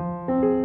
Música